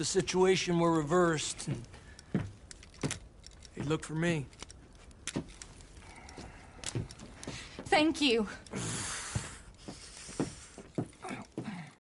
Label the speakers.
Speaker 1: The situation were reversed. He'd look for me.
Speaker 2: Thank you.